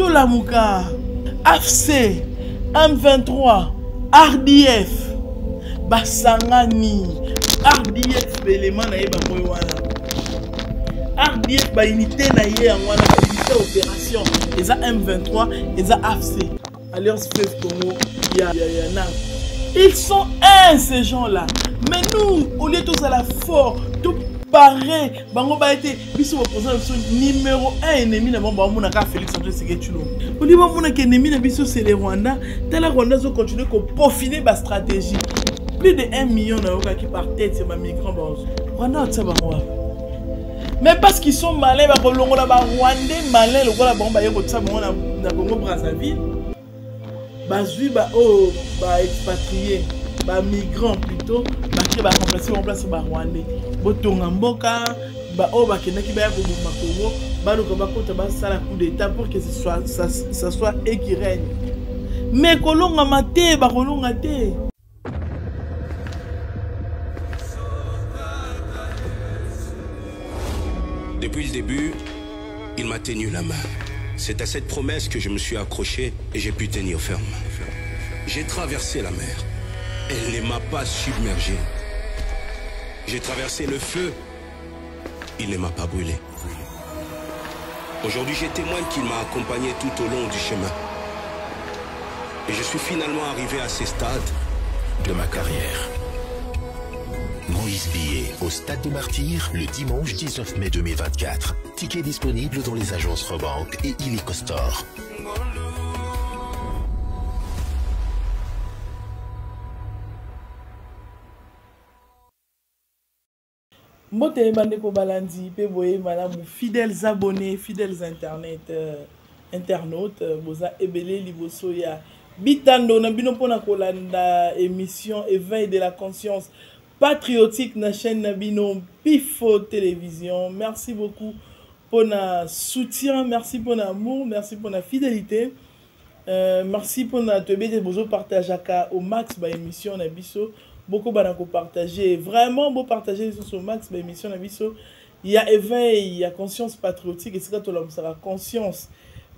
tolamuka afc m23 rdf basangani rdf belema na ye bamoyi wana rdf bainite na ye yango wana bainite operation eza m23 eza afc Alliance Fleuve Congo, il y a, y a, y a, Ils sont un, ces gens-là. Mais nous, au lieu de tous à la fort, tout pareil, bango ba été, biso ba posa biso numéro 1 ennemi na bango mona ka Félix Antoine Sekechilo. Au lieu ba mona que ennemi na biso c'est le Rwanda, tala Rwanda zo continuer ko peaufiner ba stratégie. Plus de 1 million na yoka qui par tête c'est ba migrants ba. Rwanda tsa bango. mais parce qu'ils sont malin bakolongola barwandais malin lokola bango baye kotisa bango na congo brazzaville bazwi baoyo baexpatrie bamigrant plutôt bake baremplace bango place barwandais botonga mboka baoyo bakendaki baya koboma congo baluka bakota basala coup d'état pour que ça soit ekirene mais kolongama te bakolonga te Depuis le début, il m'a tenu la main. C'est à cette promesse que je me suis accroché et j'ai pu tenir ferme. J'ai traversé la mer. Elle ne m'a pas submergé. J'ai traversé le feu. Il ne m'a pas brûlé. Aujourd'hui, j'ai témoin qu'il m'a accompagné tout au long du chemin. Et je suis finalement arrivé à ce stade de ma carrière. Moïse Billet, au Stade de Martyrs, le dimanche 19 mai 2024. Ticket disponible dans les agences Rebanque et Illicostore. mbote bandeko balandi mpe boye malamu fidèles abonnés fidèles internet euh, internaute euh, boza ebele liboso ya bitando na bino mpona kolanda émission éveil de la conscience patriotique na chaîne na bino pifo télévision merci beaucoup mpona soutien merci mpona amour merci mpona fidélité Euh, merci pona toyebi ete bozopartageaka au max baémission na biso bokoba na kopartage vraiment bopartage lisusu au max baémission na biso ya éveil ya conscience patriotique esika tolamusaka conscience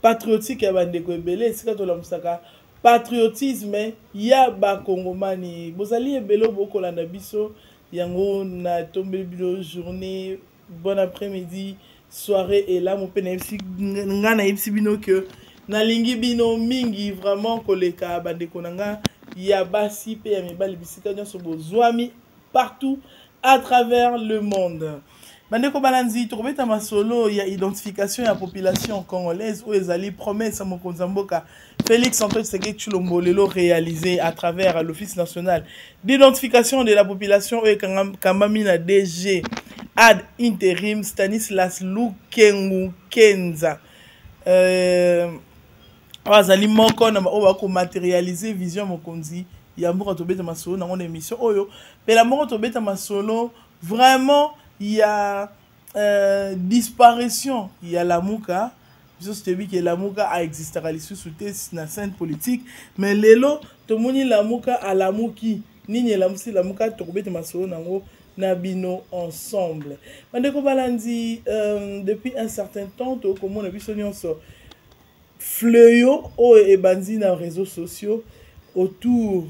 patriotique ya bandeko ebele esika tolamusaka patriotisme ya bakongomani bozali ebele bokolanda biso yango natombeli bino journée bon après midi soirée elamu mpe nayebisi ngai nayebisi bino ke nalingi bino mingi vraiment koleka bandeko na ngai ya basi mpe ya mibali bisika nyonso bozwami partout à travers le monde bandeko balanzi tokobeta masolo ya identification ya population congolaise oyo ezali promesse ya mokonzi ya mboka Félix Antoine Tshisekedi Tshilombo lelo réalisé à travers l'Office national d'identification de la population oyo ekambami na DG ad interim Stanislas Lukengu Kenza euh, azali moko na baoyo bakomaterialize vision mokonzi ya mboka tobeta masolo nango na émission oyo mpela moko tobeta masolo vraiment ya euh, disparition ya lamuka biso toyebi ke lamuka aexistaka lisusu te na scène politique mais lelo tomoni lamuka alamuki nini elamusi lamuka tokobeta masolo na yango na bino ensemble bandeko balandi euh, depuis un certain temps tokomona biso nyonso fleuyo oyo ebandi na réseaux sociaux autour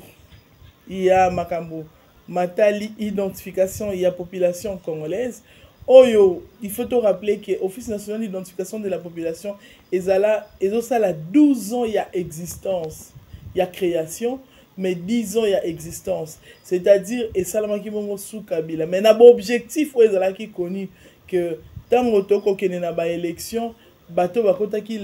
ya makambo matali identification ya population congolaise oyo il faut to rappeler que office national d'identification de la population ezala ezosala 12 ans ya existence ya création mais 10 ans ya existence c'est-à-dire esalamaki bongo sous kabila mais na baobjectif oyo ezalaki koni que ntango tokokende na baélection bato bakotaki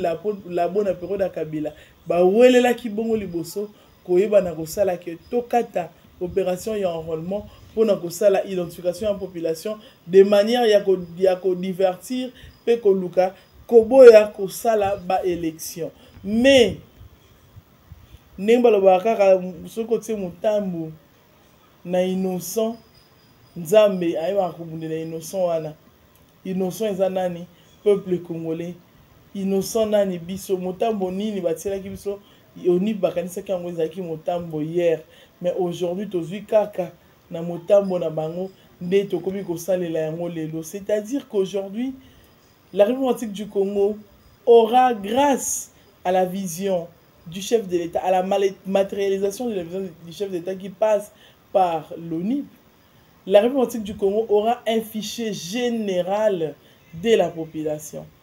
labo na periode ya kabila bawelelaki bongo liboso koyeba na kosala ke tokata opération ya enrôlement mpo na kosala identification ya population de manière ya, ko, ya kodivertir mpe koluka koboya kosala baélection mais ndenge balobaka kaka soki otie motambo na innocent nzambe ayebaka kobundela innocent wana innocent eza nani peuple congolais innocent nani biso motambo nini batielaki biso Yonib bakanisaki yango ezalaki motambo hier mais aujourd'hui tozwi kaka na motambo na bango nde tokomi kosalela yango lelo c'est-à-dire qu'aujourd'hui la République démocratique du Congo aura grâce à la vision du chef de l'État, à la matérialisation de la vision du chef d'État qui passe par l'ONU, la République du Congo aura un fichier général de la population.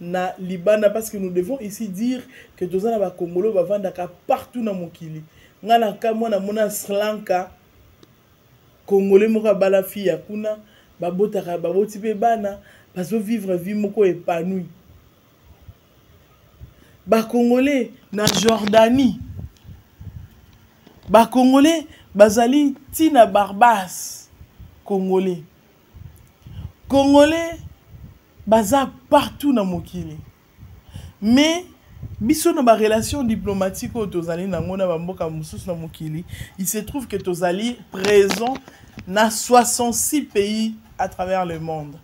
na libanda parce que nous devons ici dire que toza na ba congolais bavandaka partout na mokili nga na kamwa na mona slanka congolais moko abala fille ya kuna babotaka baboti mpe bana bazovivre vie moko épanouie bacongolais na jordanie bacongolais bazali ntina barbas congolais congolais baza partout na mokili mais biso na barelation diplomatique oyo tozali nango na bamboka mosusu na mokili il se trouve que tozali présent na 66 pays à travers le monde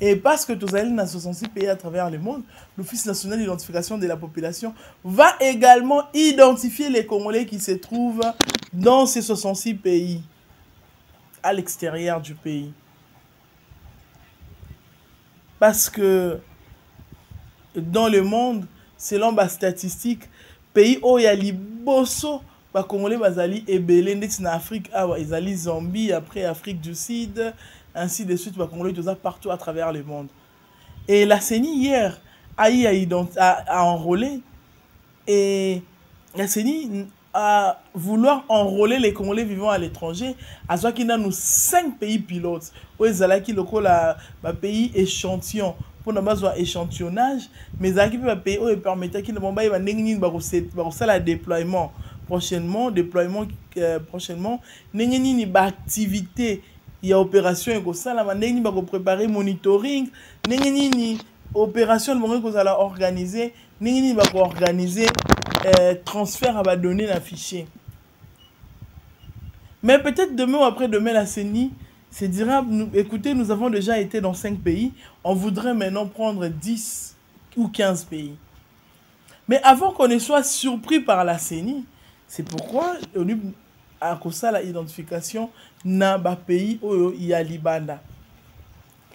et parce que tozali na 66 pays à travers le monde l'office national d'identification de la population va également identifier les congolais qui se trouvent dans ces 66 pays à l'extérieur du pays parce que dans le monde selon bastatistique pays oyo ya liboso bakongole bazali ebele ndeti na afrique awa ezali zambie après afrique du sud ainsi de suite bakongole toza partout à travers le monde et la ceni hier ayi a, a, a enrôlé et la ceni Uh, vouloir enrôler les congolais vivant à l'étranger azwaki nanu 5 pays pilotes oyo ezalaki lokola bapays échantillon mpona bazwa échantillonnage mais ezalaki mpe bapays oyo epermetaki na bango bayeba ndenge nini bakosala déploiement prochainement déploiement euh, prochainement ndenge nini baactivité ya opération ekosalama ndenge nini bakoprépare monitoring ndenge nini opération na bango ekozala organise ndenge nini bakoorganize euh, transfert ya badonné na fichier mais peut-être demain ou après demain la CENI C'est durable. écoutez, nous avons déjà été dans 5 pays. On voudrait maintenant prendre 10 ou 15 pays. Mais avant qu'on ne soit surpris par la CENI, c'est pourquoi on a ça la identification na ba pays oyo oh, oh, a libanda.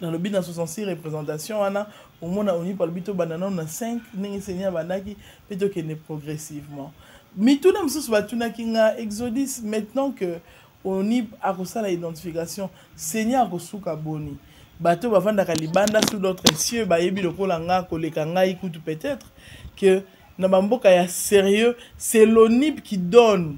nalobi na 66 représentation wana omona onipo alobi tobanda nano na 5 ndenge seni abandaki mpe tokende progressivement mituna mosusu batunaki nga exodis maintenant que onip akosala identification seni akosuka boni bato bavandaka libanda sur d'autres cieux bayebi lokola nga koleka ngai kutu peut-être que na ba mboka ya serieux c'est l'ONIB qui donne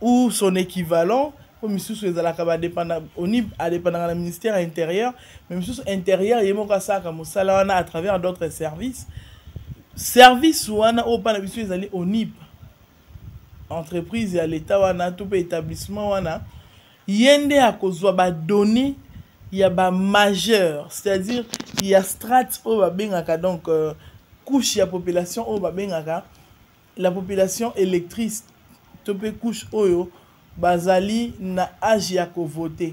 ou son équivalent mpo misusu ezalaka badepanda oni adepandaka na ministère ya intérieur mais misusu intérieur ye moko asalaka mosala wana à travers d'autres services service wana oyo mpa na biso ezali onip entreprise ya leta wana to mpe établissement wana Ye nde akozwa ba donnees ya ba majeurs, c'est-à-dire ya strate oyo babengaka donc couche ya population oyo babengaka la population electrice to mpe couche oyo bazali na age ya ko voter.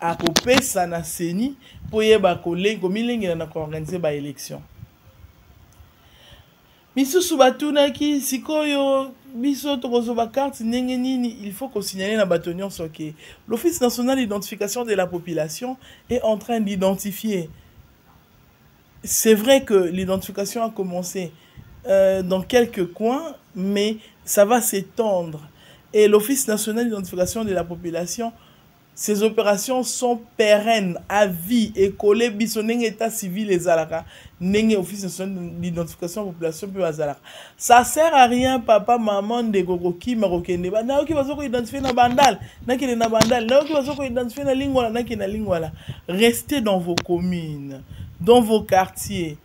Akopesa na ceni mpo eyeba komilengela na ko organiser ba elections. misusu batunaki sikoyo biso faut carte ndenge nini il faut signaler na bato nyonso l'office national d'identification de la population est en train d'identifier c'est vrai que l'identification a commencé euh, dans quelques coins mais ça va s'étendre et l'office national d'identification de la population Ces operations sont perennes, à vie, et collées biso, nenge état civil et zalaka, nenge office d'identification de la population peut zalaka. Ça sert à rien, papa, maman, ndeko, kokima, kokende, ba, na yoki bazo ko identifier na bandal, na kende na bandal, na yoki bazo ko identifier na lingwala, na kende na lingwala. Restez dans vos communes, dans vos quartiers.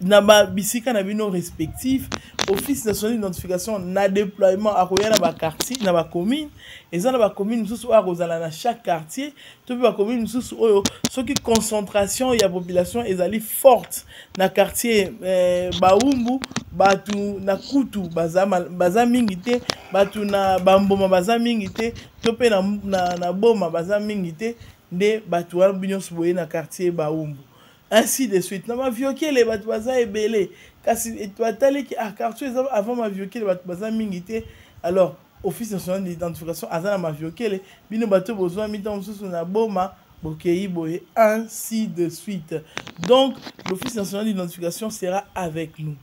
na ba bisika na bino respectif office national d'identification na déploiement akoya na baquartier na bacommune eza na bacommune mosusu oyo akozala na chaque quartier to mpe bacommune mosusu oyo soki concentration ya population ezali forte na quartier eh, baumbu bato na kutu baza, baza mingi te bato na bamboma baza mingi te to mpe na, na, na boma baza mingi te nde bato wana bino nyonso boye na quartier baumbu ainsi de suite na maviokele bato baza ebele kasi bataleki ah, quartier eza avant maviokele bato baza mingi te alors office national d'identification aza na maviokele bino bato bozwami ntango mosusu na boma bokei boye ainsi de suite donc l'office national d'identification sera avec nous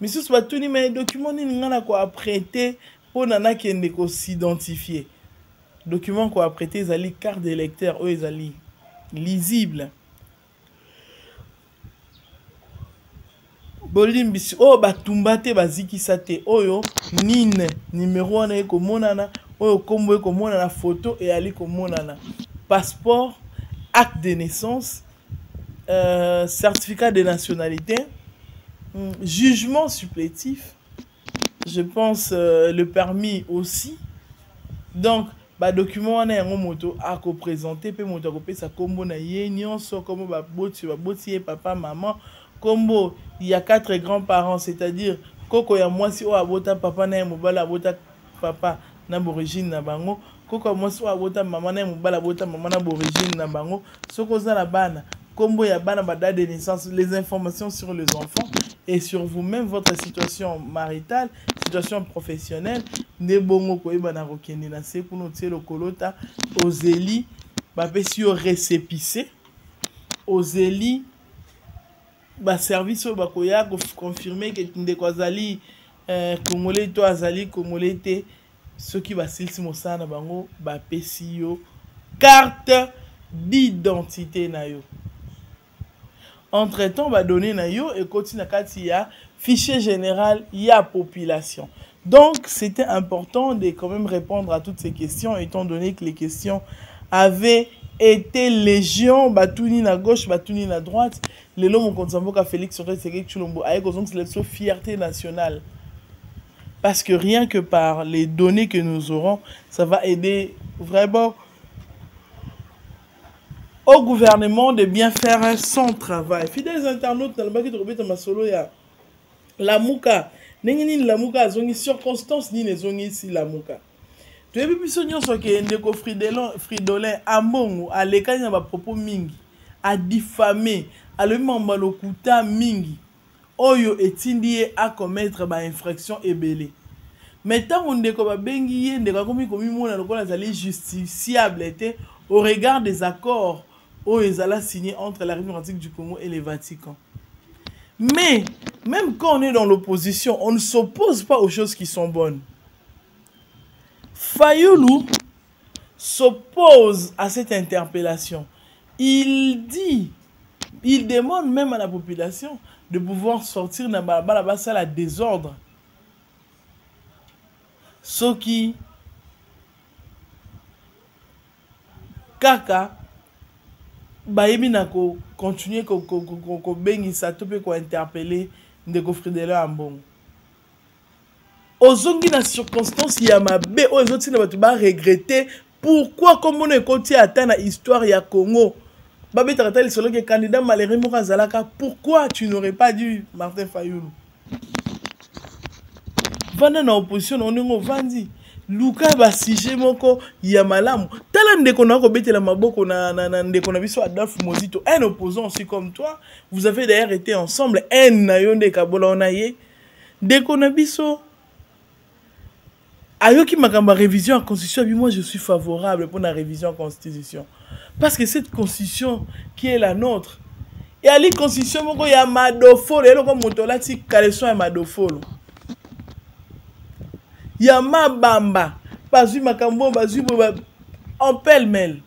misusu batuni me document nini ngai na koaprete mpo na nakende kosidentifie document koaprete ezali carte d'électeur oyo ezali lisible bolimbisi oyo batumba te bazikisa te oyo nine nimero wana ekomonana oyo nkombo ekomonana foto eyali komonana passeport acte de naissance euh, certificat de nationalité hmm, jugement supplétif je pense euh, le permis aussi donc badocument wana yango moto akopresente mpe moto akopesa nkombo na ye nyonso nkombo baboti baboti ye papa mama nkombo ya quatre grands parents c'est-à-dire koko ya mwasi oyo abota papa na ye mobali abota papa na borigine na bango koko ya mwasi oyo abota mama na ye mobali abota mama na borigine na bango soki oza na bana nkombo ya bana badate de naissance les informations sur les enfants et sur vous-même votre situation maritale situation professionnelle nde bongo koyeba na kokende na se kuna otie lokolota ozeli bapesi yo récépissé ozeli baservice oyo bakoya koconfirme ke ndeko azali eh, congolais to azali congolais te soki basilisi mosala na bango bapesi yo carte d'identité na yo entre-temps badonne na yo ekoti na kati ya fichier général ya population donc c'était important de quand même répondre à toutes ces questions étant donné que les questions avaient été légion batuni na gauche batuni na droite lelo mokonzi ya mboka félix soki esekeki tshilombo aye kozongisela biso fierté nationale Parce que rien que par les données que nous aurons, ça va aider vraiment au gouvernement de bien faire son travail. Fidèles internautes, nalobaki tokobeta masolo ya lamuka ndenge nini lamuka azongi circonstance nini ezongisi lamuka toyebi biso nyonso ke ndeko fridolin ambongo alekani na bapropos mingi adifame alobi mambo ya lokuta mingi oyo etindi ye a commettre ba infractions ebele. Mais tango ndeko babengi ye, ndeko akomi komimona lokola azali justiciable te au regard des accords oyo ezala signe entre la Republique Democratique du Congo et le Vatican. Mais, meme quand on est dans l'opposition, on ne s'oppose pas aux choses qui sont bonnes. Fayulu s'oppose à cette interpellation. Il dit, il demande même à la population de pouvoir sortir na balabala basala désordre. Soki kaka bayebi na ko continuer kobengisa to mpe kointerpelle ndeko Fridolin Ambongo. ozongi na circonstance ya mabe oyo ezotinda bato baregrete pourkui komona ekoti ata na histoire ya congo babetaka ata lisolo ke candidat malere moko azalaka pourkui tu n'aurais pas du martin fayulu vanda na opposition na ndenge ovandi luka basujet moko ya malamu tala ndeko na kobetela maboko na, na, na ndeko na biso adolphe mozito un opposant aussi comme toi vous avez d'ailleurs été ensemble haine na yo nde ekabola ona ye ndeko na biso ayoki makambo ya révision ya constitution abi moi je suis favorable mpo na révision ya constitution parce que cette constitution qui est la nôtre eyali constitution moko ya madofolo eyali lokola moto olati kaleson ya madofolo ya mabamba bazwi makambo oyo bazwi boye en pelle mel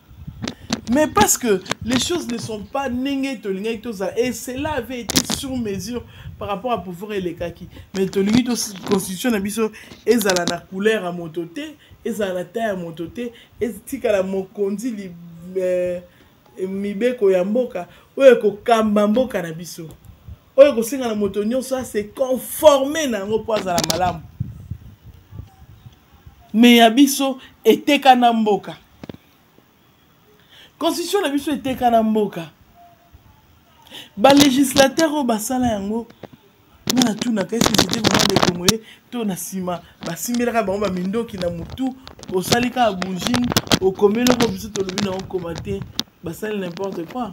mais parce que les choses ne sont pas ndenge tolingaki tozala et cela avait été sur mesure par rapport à pouvoir elekaki mais tolingi to constitution na biso ezala na couleur ya moto te ezala na ta ya moto te etikala mokonzi li, eh, mibeko ya mboka oyo ekokamba mboka na biso oyo ekosenga na moto nyonso ase conforme na yango mpo azala malamu me ya biso eteka na mboka constitution na biso eteka na mboka balegislateur oyo basala yango nga natunaka esi zete vraimen de congolais to na nsima basimbelaka bango bamindoki na motu osali kaka bougine okomi eloko biso tolobi na okoma te basali n'importe quoi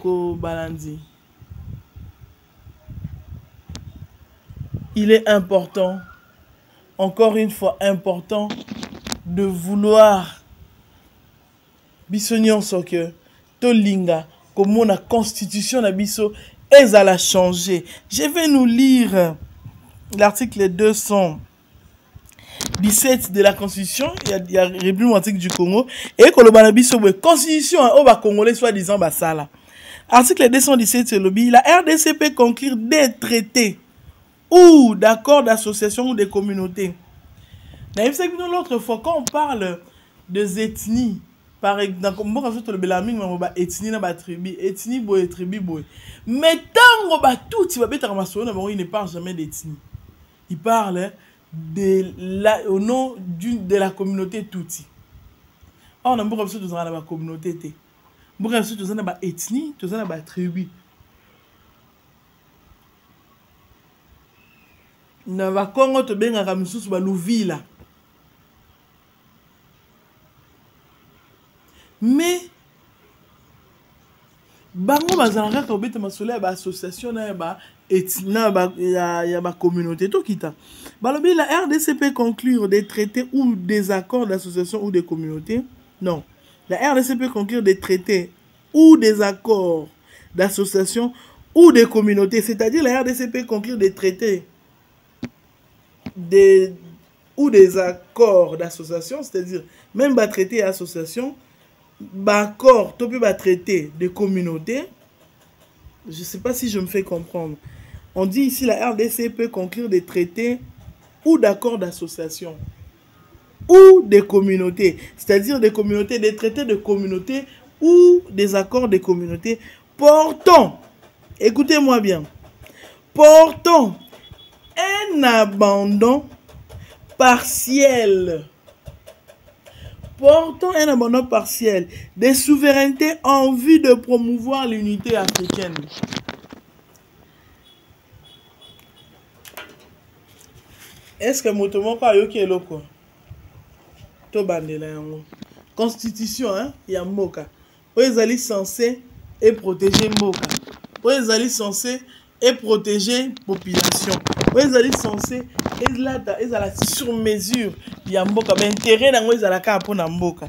Ko balandi. Il est important, encore une fois important, de vouloir biso nyonso que tolinga komona constitution na biso ezala changer je vais nous lire l'article 200 17 de la constitution ya, ya république démocratique du congo ekoloba na biso boye constitution oyo bacongolais soit disant basala article 217 elobi la rdc peut conclure des traités ou d'accord d'association ou de communauté nayebisaki bino l'autre fois quand on parle des ethnies par exemple mboka biso tolobelaka mingi bango baethnie na batribu ethnie boye tribu boye mais ntango batuti babetaka masolo na bango il ne parle jamais d'ethnie il parle de la, au nom de la communauté tutsi awa na mboka biso tozala na bacommunauté te mboka na biso toza na baethnie toza na batribu na bakongo tobengaka misusu baluvila mais bango bazala kaka kobeta masolo ya baassociation na ya bacommunauté tokita balobi la rdc peut conclure des traités ou des accords d'association ou de communauté non la rdc peut conclure des traités ou des accords d'association ou de communauté c'est-à-dire la rdc peut conclure des traités des ou des accords d'association c'est-à-dire même traités et association accord bah, tu peux traiter de communautés, Je ne sais pas si je me fais comprendre. On dit ici la RDC peut conclure des traités ou d'accords d'association ou des communautés, c'est-à-dire des communautés, des traités de communautés ou des accords de communautés portons écoutez moi bien portons un abandon partiel portons un abandon partiel des souverainetés en vue de promouvoir l'unité africaine est ce que moto moko ayoki eloko tobandela yango constitution hein, ya mboka oyo ezali sense eprotege mboka oyo ezali sense eprotege population oyo ezali sense elata ezala sur mesure ya mboka ba intérêt na yango ezala kaka mpo na mboka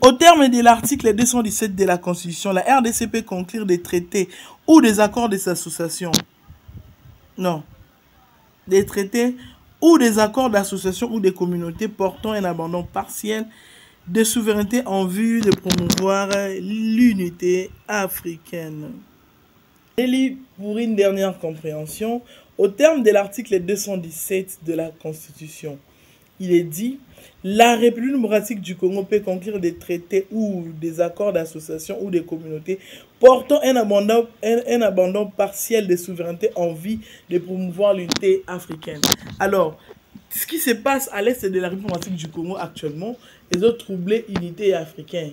Au terme de l'article 217 de la Constitution, la RDC peut conclure des traités ou des accords de association. Non. Des traités ou des accords d'association ou des communautés portant un abandon partiel de souveraineté en vue de promouvoir l'unité africaine. pour une dernière compréhension, au terme de l'article 217 de la Constitution, il est dit La République démocratique du Congo peut conclure des traités ou des accords d'association ou des communautés portant un abandon, partiel de souveraineté en vue de promouvoir l'unité africaine. Alors, ce qui se passe à l'est de la République du Congo actuellement, ils ont troublé l'unité africaine.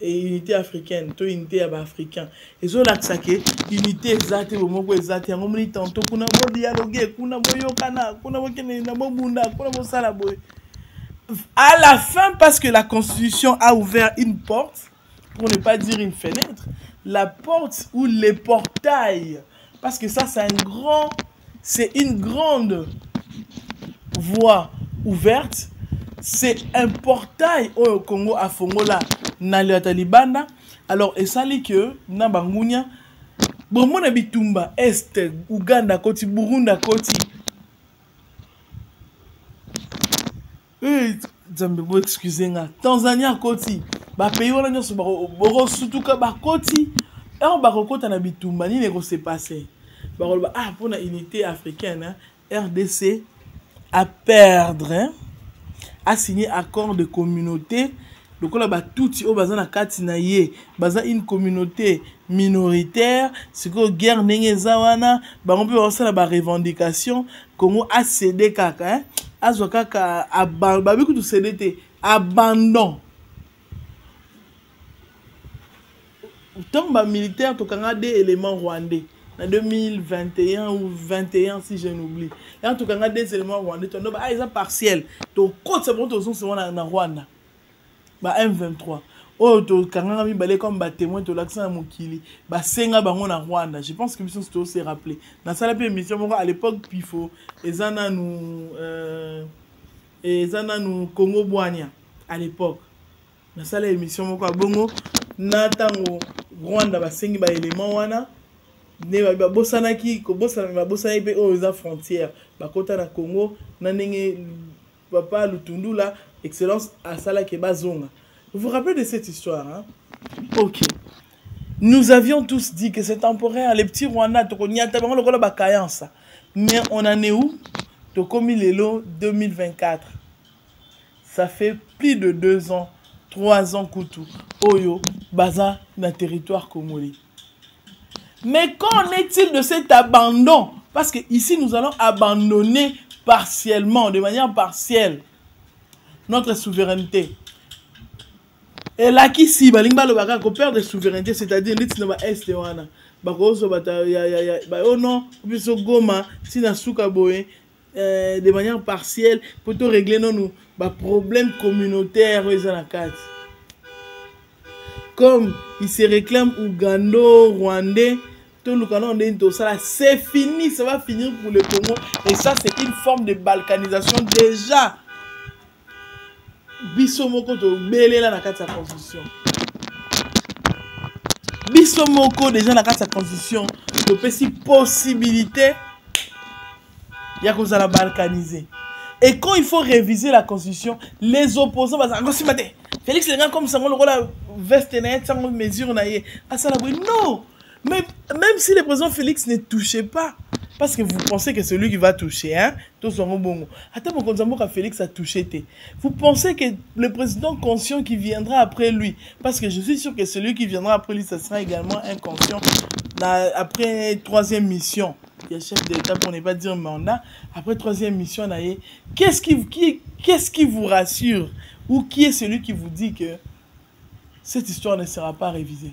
et unité africaine to unité ya baafricain ezolakisa ke unité eza te bomoko eza te yango moni tanto kuna bodialoge kuna boyokana kuna bokende na bobunda kuna bosala boye à la fin parce que la constitution a ouvert une porte pour ne pas dire une fenêtre la porte ou les portails parce que ça c'est un grand c'est une grande voie ouverte c'est un portail oyo congo afongola na liata libanda alors esali que na bangunia bomona bitumba est uganda koti burundi akoti Eh, nzambe bo excuse nga tanzanie akoti bapays wana nyonso bokosutuka bakoti heure bakokota na bitumba nini ekose passe bakoloba ah mpo na unité africaine rdc a perdre a signé accord de communauté lokola batutsi oyo baza na kati na ye baza une communauté minoritaire sikoyo guerre ndenge eza wana bango mpe baosala barevendication congo acede kaka eh? azwa kaka babi kutu cede te abandon ntango ba militaire tokanga de élément rwandais na 2021 ou 21 si je n'oublie yango tokanga de élément rwandais tondo ba ah, eza partiel tokotisa bango tozongisa bango na rwanda ba m23 oyo tokangaka mibale comme batémoin tolakisa na mokili basenga bango na rwanda je pense que biso nyonso tose rappele nasala mpe émission moko à l'époque pifo eza nanu euh, eza nanu congo bwania à l'époque nasala émission moko ya bongo na ntango rwanda basengi baélément wana nde babosanaki kobosana babosanaki mpe oyo eza frontière bakota na congo na ndenge papa lutundula excellence asalaki bazonga vous vous rappelez de cette histoire hein? ok nous avions tous dit que c'est temporaire les petits rwanda tokonyata bango lokola bakayansa mais on en est où tokomi lelo 2024 ça fait plus de deux ans trois ans kutu oyo baza na territoire congolais mais qu'en est-il de cet abandon parce que ici nous allons abandonner partiellement de manière partielle notre souveraineté elakisi balingi baloba kaka koperdre souveraineté c'est-à-dire neti na baest wana bakozwa bato bayo oh non biso goma ntina suka boye euh, de manière partielle mpo to régler nanu baproblème communautaire oyo eza na kati comme il se réclame ougando rwandais toluka nao ndeni tosala c'est fini ça va finir pour le congo et ça c'est une forme de balkanisation déjà biso moko tobelela na kati ya constitution biso moko deja na kati ya constitution topesi possibilité ya kozala balkanise et quand il faut réviser la constitution les opposants bazala kosima te félix elinga akomisa yango lokola veste na ye ntango mesure na ye asala boye non même, même si le président félix ne touchait pas parce que vous pensez que celui qui va toucher, hein, tout bongo. bon Félix a touché Vous pensez que le président conscient qui viendra après lui, parce que je suis sûr que celui qui viendra après lui, ça sera également inconscient après troisième mission. Il y a chef d'État pour ne pas dire a Après troisième mission, qu'est-ce qui, qui, qu'est-ce qui vous rassure ou qui est celui qui vous dit que cette histoire ne sera pas révisée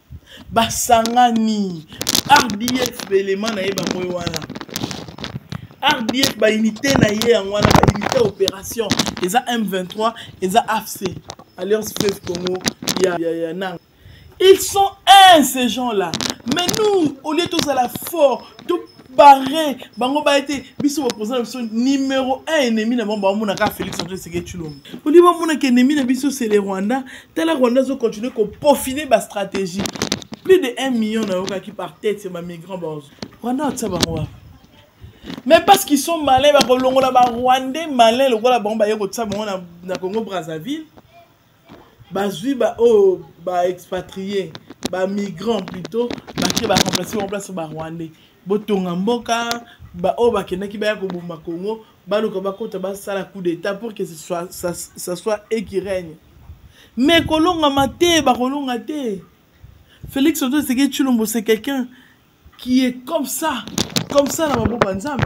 basangani rdf baelema na ye bango ye wana rdf baunité na ye yango wana baunité ya opération eza m23 eza afc alliance fleuve congo ya, ya, ya nanga ils sont un ces gens là mais nous au lieu tozala fort barin bango baye te biso bapoza na biso numero 1 ennemi na bango bamonaka félix antoine seke tshilombo olie bamonaka ennemi na biso c'est le rwanda tala rwanda azocontinue kopofine bastratégie plus de 1 million nayokaki par tête bamigrant baozo rwanda atia bango wapi mais parce qu'ils sont malin bakolongola barwandais malin lokola bango baye kotia bango na congo brazzaville bazwi baoyo baexpatrie bamigrant plutôt bake baremplace bango place barwandais botonga mboka baoyo bakendaki baya koboma congo baluka bakota basala coup d'état pour que ça soit e qui règne mais kolongama te bakolonga te félix oto eseke chilombo c'est quelqu'un qui est comme ça comme ça na maboko ya nzambe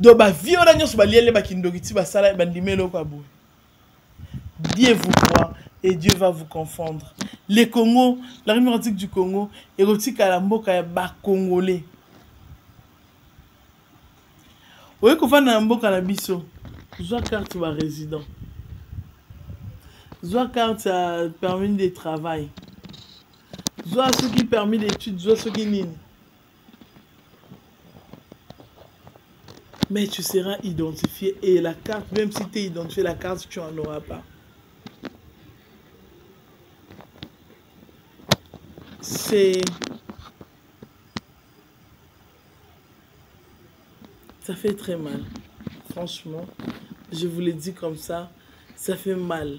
donc bavie wana nyonso baliele bakindoki ti basala bandima eloko ya boye dieu vous voit et dieu va vous confondre le congo la république démocratique du congo ekotikala mboka ya bacongolais oye kofanda na mboka na biso zwa carte ba résident zwa carte ya permis de travail zwa soki permis d'étude zwa soki nini Mais tu seras identifié et la carte, même si tu es identifié, la carte, tu n'en auras pas. c'est... Ça fait très mal. Franchement, je vous le dis comme ça, ça fait mal.